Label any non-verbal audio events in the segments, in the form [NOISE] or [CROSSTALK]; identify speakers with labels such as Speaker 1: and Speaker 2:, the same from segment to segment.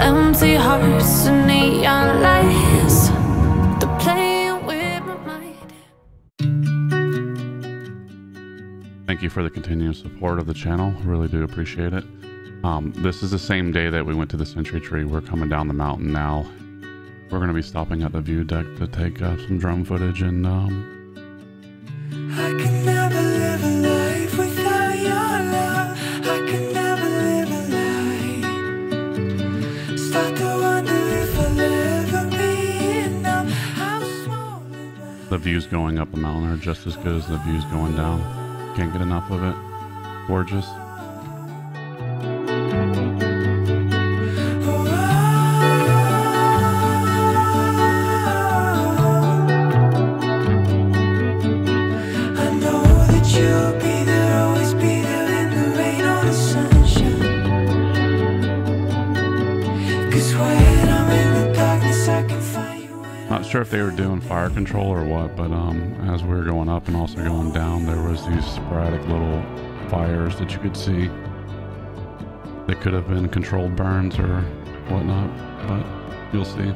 Speaker 1: Empty hearts and neon lights. They're playing with my mind.
Speaker 2: Thank you for the continued support of the channel. Really do appreciate it. Um, this is the same day that we went to the Century Tree. We're coming down the mountain now. We're going to be stopping at the view deck to take uh, some drone footage and um, the views going up the mountain are just as good as the views going down. Can't get enough of it. Gorgeous. Fire control or what, but um, as we were going up and also going down, there was these sporadic little fires that you could see. They could have been controlled burns or whatnot, but you'll see.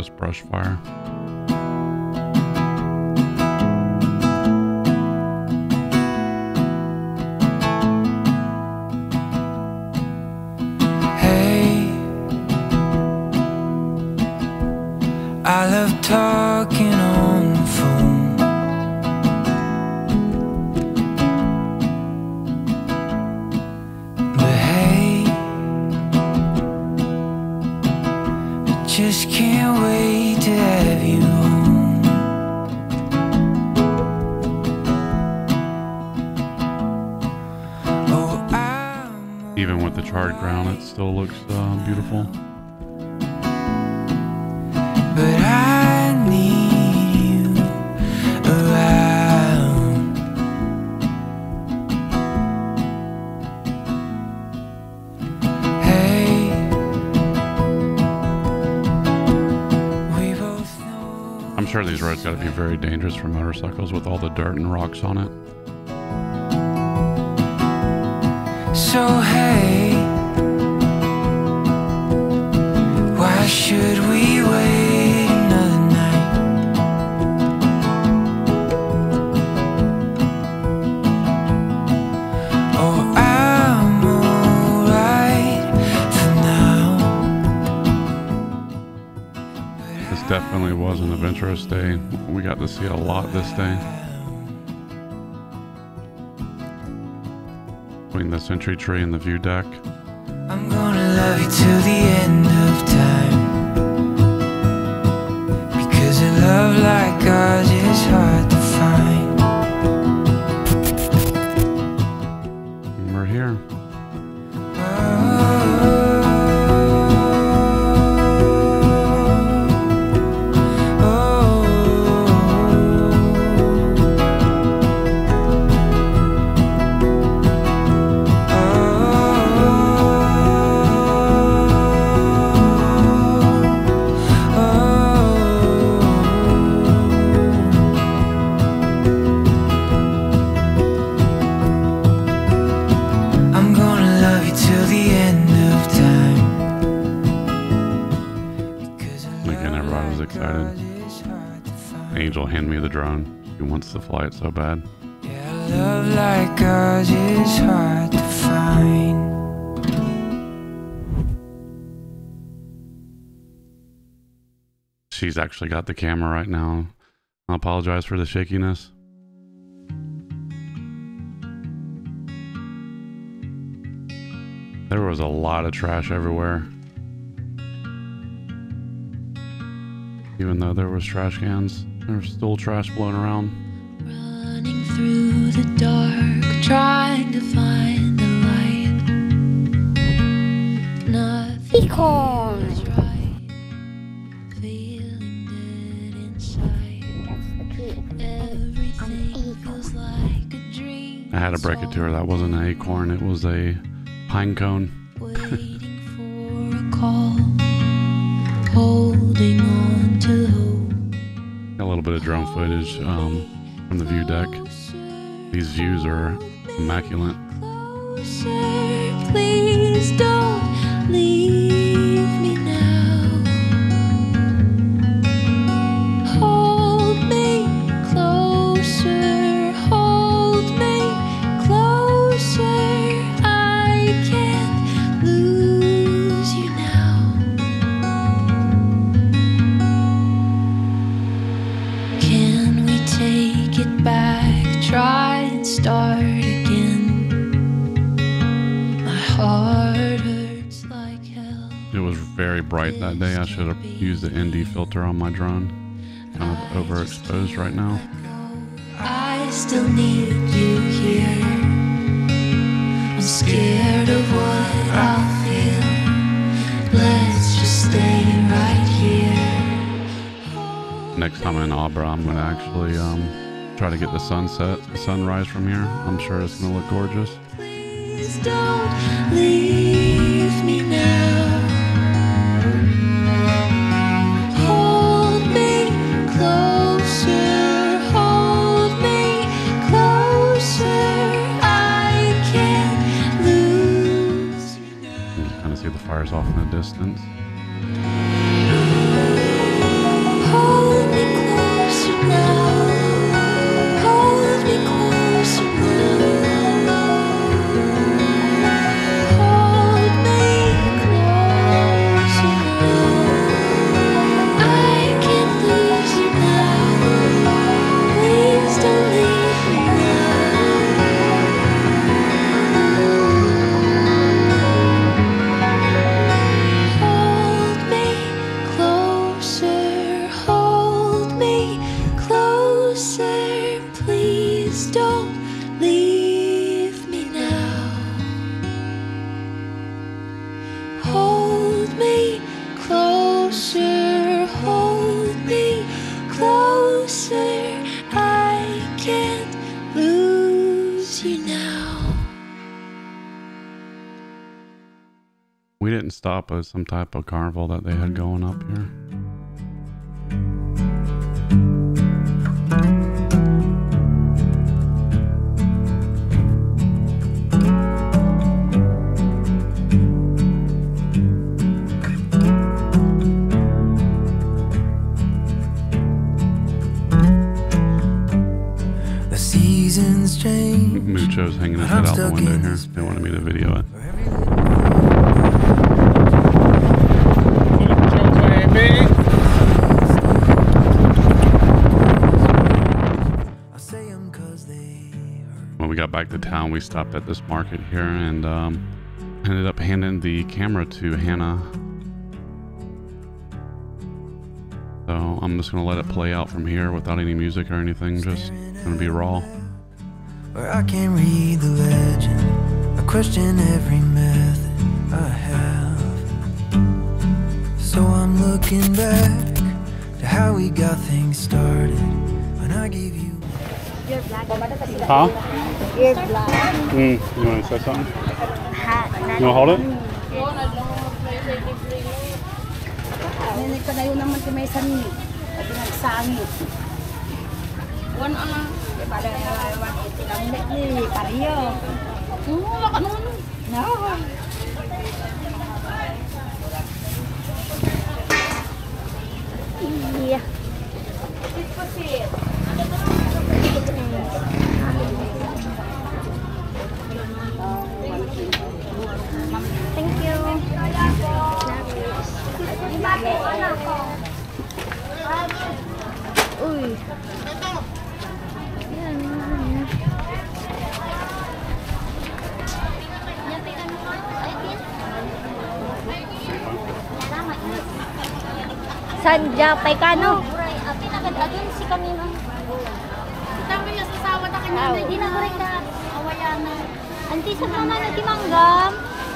Speaker 2: Just brush fire. Still looks uh, beautiful.
Speaker 3: But I need you around. Hey, we both know.
Speaker 2: I'm sure these roads got to be very dangerous for motorcycles with all the dirt and rocks on it.
Speaker 3: So hey, should we wait another night? Oh, I'm alright for now.
Speaker 2: This definitely was an adventurous day. We got to see a lot this day. Between the Century Tree and the view deck.
Speaker 3: I'm gonna love you till the end of time. Love like ours is hard
Speaker 4: drone. She wants to fly it so bad.
Speaker 3: Yeah, love like ours is hard to find.
Speaker 4: She's actually got the camera right now. I apologize for the shakiness. There was a lot of trash everywhere. Even though there was trash cans, there was still trash blowing around.
Speaker 1: Running through the dark, trying to find the light. Nothing
Speaker 5: Acorn.
Speaker 1: is right. Feeling dead inside.
Speaker 5: That's the tree.
Speaker 1: Everything feels like a dream.
Speaker 4: I had to break it to her. That wasn't an acorn, it was a pine cone. [LAUGHS]
Speaker 1: Waiting for a call. Holding
Speaker 4: little bit of drone footage um, from the view deck. These views are immaculate.
Speaker 1: It
Speaker 4: was very bright that day. I should have used the ND filter on my drone. Kind of overexposed right now.
Speaker 1: I still need you here. I'm scared of what I'll feel. Let's just stay right here.
Speaker 4: Next time in Abra, I'm going to actually um, try to get the sunset, the sunrise from here. I'm sure it's going to look gorgeous. Stop at some type of carnival that they had going up here.
Speaker 3: The seasons change.
Speaker 4: Mucho's hanging his head out we stopped at this market here and um, ended up handing the camera to Hannah. So I'm just gonna let it play out from here without any music or anything. Just gonna be raw.
Speaker 3: Where I can't read the legend. I question every method I have. So I'm looking back to how we got things started. When I gave you
Speaker 4: Huh?
Speaker 5: You're.
Speaker 4: Mm. You want to say something? You want to hold it?
Speaker 5: Iya. Thank you. Uy. Sanja Paikano. Pinakadagin si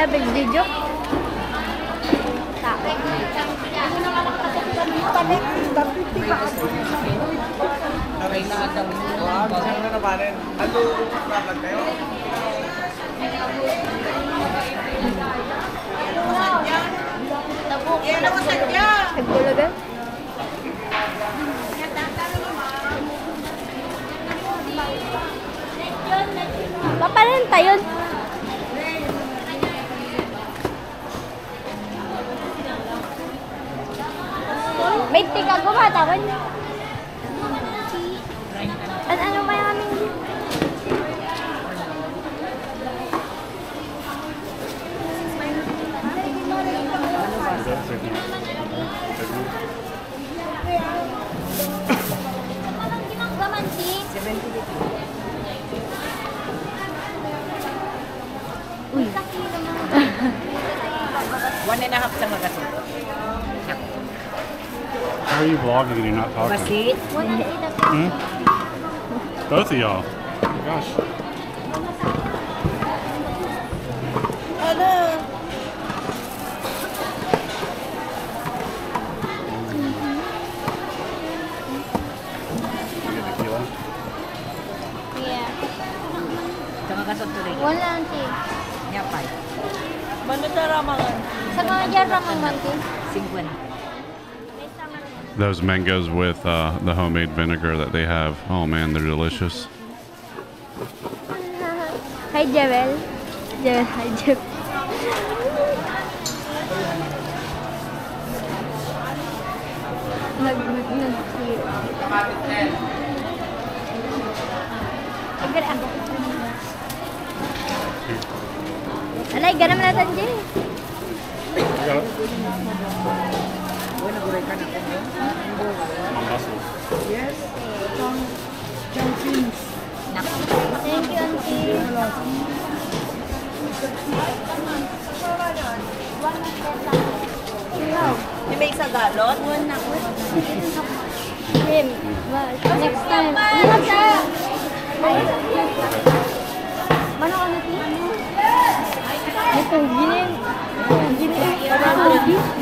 Speaker 6: kaya big video? Okay na
Speaker 5: ata.
Speaker 6: Wow, saan na nabanin? Ano, vlog kayo?
Speaker 5: Yan ako sadya. Nagbulaga? Papalenta yun. May tika gumatawan. An
Speaker 2: How are you vlogging and you're not talking?
Speaker 7: Basit.
Speaker 2: Hmm? Both of y'all. Oh gosh. You get tequila?
Speaker 5: Yeah.
Speaker 7: Sa magasin tuloy.
Speaker 5: Wala auntie.
Speaker 7: Nyapay.
Speaker 5: Sa mga dyan ramang auntie.
Speaker 7: Singkwen.
Speaker 2: Those mangoes with uh, the homemade vinegar that they have. Oh man, they're delicious. [LAUGHS]
Speaker 5: Hi, Jewel. Jewel, hi, Jewel. Nag, nag, nag, Agar ako. Alay, ganam na tanji.
Speaker 7: Uy, naguray ka na.
Speaker 5: Thank you, auntie.
Speaker 7: May may isa galon?
Speaker 5: Him. Well, next time. Ingat ka! Mana ka natin? Ito, ginin. Ginin. Ginin.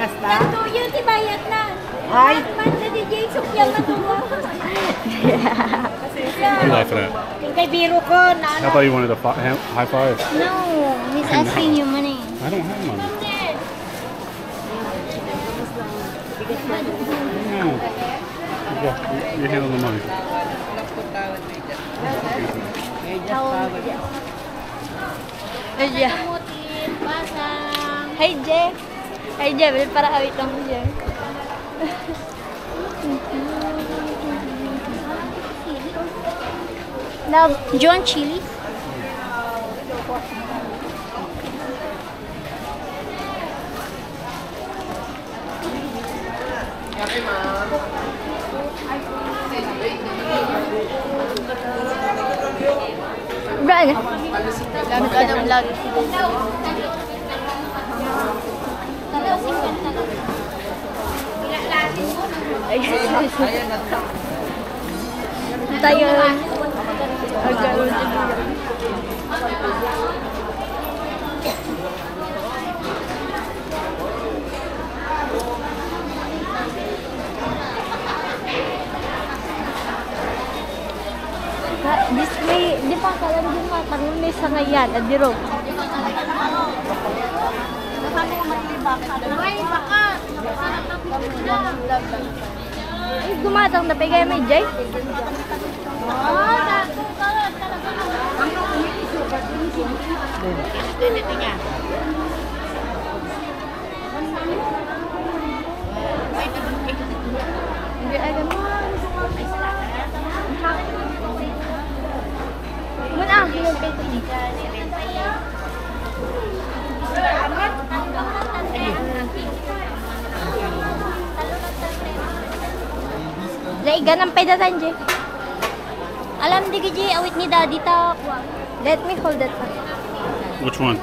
Speaker 5: Talikod.
Speaker 7: May kasta?
Speaker 5: Ito, yun, tibayat na.
Speaker 7: Ay!
Speaker 5: Man, na DJ Sukyang natuwa.
Speaker 2: What oh. are you laughing at?
Speaker 7: Yung kay biro ko, na
Speaker 2: I thought you wanted a fi- high five.
Speaker 5: No, he's [LAUGHS] asking you money.
Speaker 2: I don't have money. No. Yeah, you, you handle the money.
Speaker 5: How old? Yeah.
Speaker 8: Mutin, basang.
Speaker 5: Ay, Jebel, eh, para awit lang ko dyan. Love, John Chili. Happy, eh? Ma'am. Brad. Dami ka ng vlog. tayo agak This di pa kala rin mga panulis sa ngayon, adiro. Nakakamagliba ka. Ay, baka! Gumatang na pegay may jay. Hindi Alam di awit ni Daddy ta. Let me hold that one.
Speaker 2: Which one?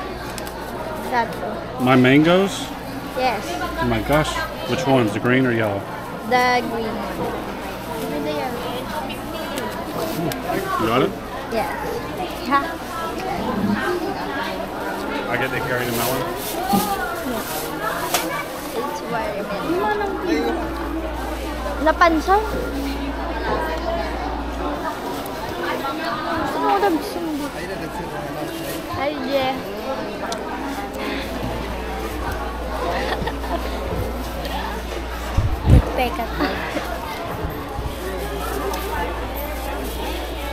Speaker 5: That
Speaker 2: My mangoes?
Speaker 5: Yes,
Speaker 2: Oh my gosh. Which ones? The green or yellow?
Speaker 5: the green.
Speaker 2: You got it?
Speaker 5: Yes. Ha?
Speaker 2: I get to carry the melon.
Speaker 5: It's watermelon. Napansin? Gusto mo daw gusto mo. Ay, yeah. Nagpeka ka.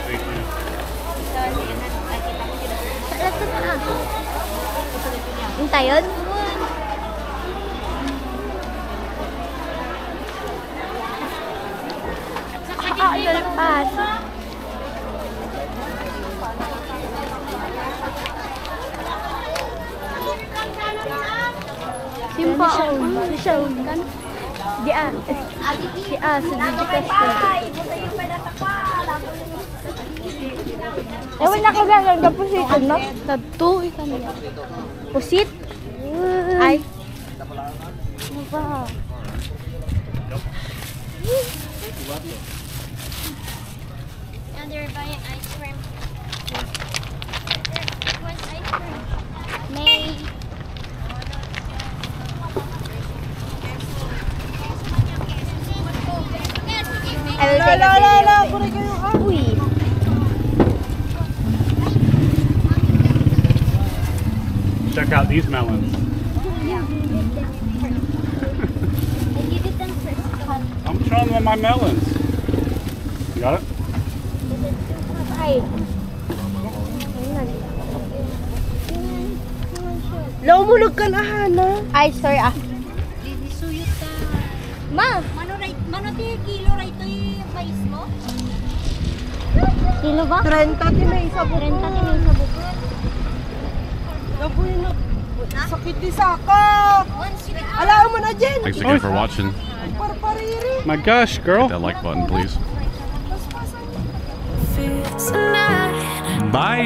Speaker 2: Thank you.
Speaker 5: Ito na ah. Hintayon? Ah, yun ni Shaul. Ni Shaul. Di a. Si a sa digitas ko. Ewan na ko galang na pusitan, no? Tatu, ikan niya. Pusit? Ay. Ano ba?
Speaker 4: And they're buying ice cream.
Speaker 5: I will take a video. Uy.
Speaker 2: Check out these melons. I'm showing them my melons. You got it?
Speaker 5: Ay.
Speaker 7: Lumulog ka na, Hana.
Speaker 5: Ay, sorry ah. Ma,
Speaker 4: Mano, right, mano kilo right yung mo?
Speaker 5: kilo ba?
Speaker 7: 30 ti may isa po.
Speaker 5: 30 tinay sa bukod.
Speaker 7: Nabuhay na. Sakit di saka.
Speaker 4: Once
Speaker 7: Alam mo na, Jen.
Speaker 2: Thanks again for watching.
Speaker 7: Parpariri.
Speaker 2: My gosh, girl. Hit that like button, please.
Speaker 1: Feels.
Speaker 2: Bye.